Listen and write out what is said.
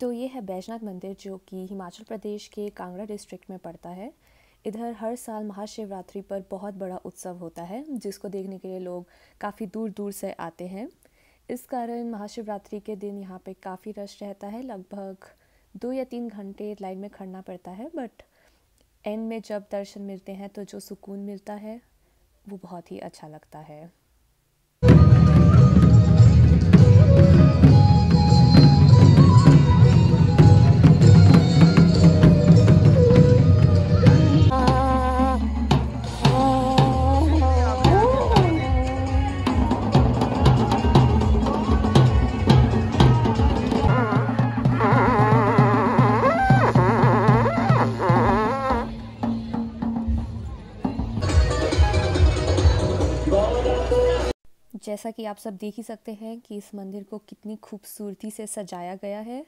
बैजनाथ मंदिर, जो कि हिमाचल प्रदेश के कांगड़ा डिस्ट्रिक्ट में पड़ता है। इधर हर साल महाशिवरात्रि पर बहुत बड़ा उत्सव होता है, जिसको देखने के लिए लोग काफ़ी दूर दूर से आते हैं। इस कारण महाशिवरात्रि के दिन यहाँ पे काफ़ी रश रहता है। लगभग दो या तीन घंटे लाइन में खड़ना पड़ता है बट एंड में जब दर्शन मिलते हैं तो जो सुकून मिलता है, वो बहुत ही अच्छा लगता है। जैसा कि आप सब देख ही सकते हैं कि इस मंदिर को कितनी खूबसूरती से सजाया गया है।